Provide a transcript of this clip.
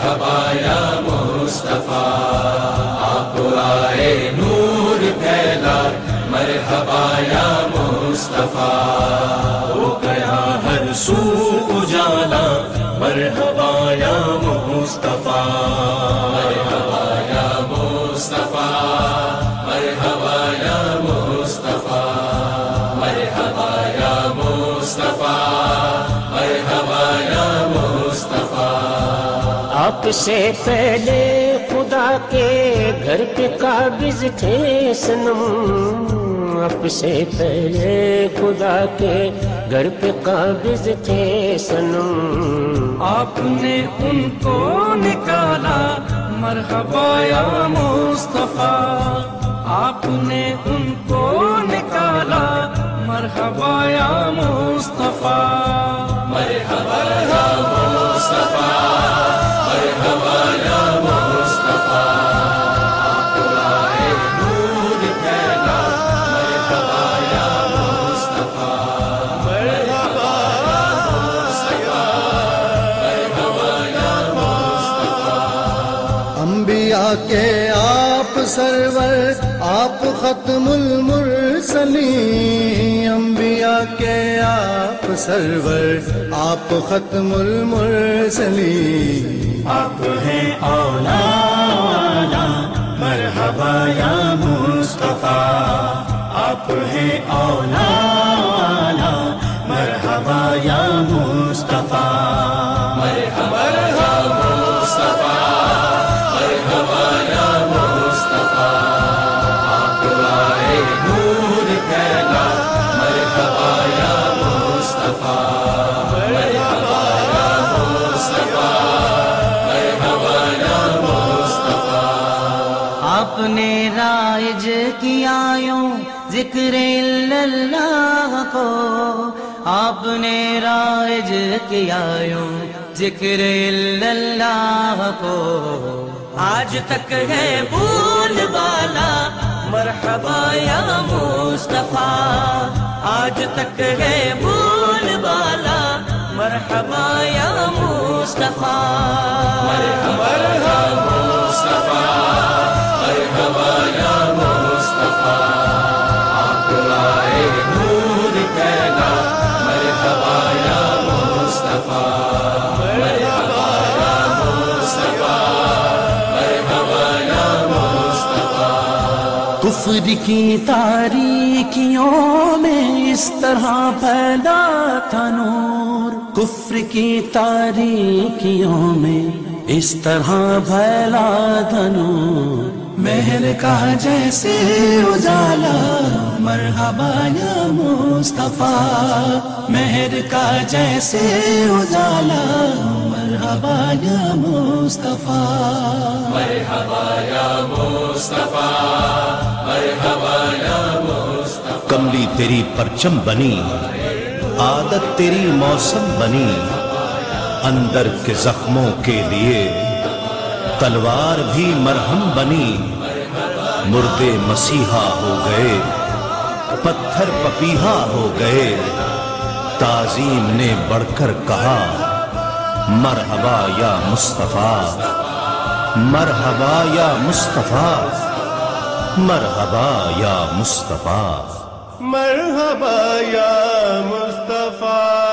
मरहबा या मुस्तफ़ा आप आए नूर फैला मरहबा या मुस्तफ़ा। हो गया हर सू उजाला मर या मुस्तफ़ा। आपसे पहले खुदा के घर पे काबिज थे सनम। आपसे पहले खुदा के घर पे काबिज थे सनम। आपने उनको निकाला, मरहबा या मुस्तफ़ा। आपने उनको निकाला, मरहबा या मुस्तफ़ा। मरहबा या मुस्तफ़ा। के आप सरवर, आप मुरसली अम्बिया के आप सरवर, आप खत्मुल मुरसली। आप हैं औला मरहबा या मुस्तफ़ा। आप हैं औला आपने राज किया यूँ ज़िक्र अल्लाह को। आपने राज किया यूँ ज़िक्र अल्लाह को। आज तक है भूल वाला, मरहबा या मुस्तफ़ा। आज तक है भूल वाला, मरहबा या मुस्तफ़ा। कुफर की तारीकियों में इस तरह फैला था नूर। कुफ्र की तारीकियों में इस तरह फैला था महल का जैसे उजाला, मरहबा या मुस्तफ़ा। महर का जैसे उजाला, मरहबा या मुस्तफ़ा। मरहबा या मुस्तफ़ा। कमली तेरी परचम बनी, आदत तेरी मौसम बनी। अंदर के जख्मों के लिए तलवार भी मरहम बनी। मुर्दे मसीहा हो गए, पत्थर पपीहा हो गए। ताजीम ने बढ़कर कहा, मरहबा या मुस्तफ़ा, मरहबा या मुस्तफ़ा, मरहबा या मुस्तफ़ा। मरहबा या मुस्तफ़ा।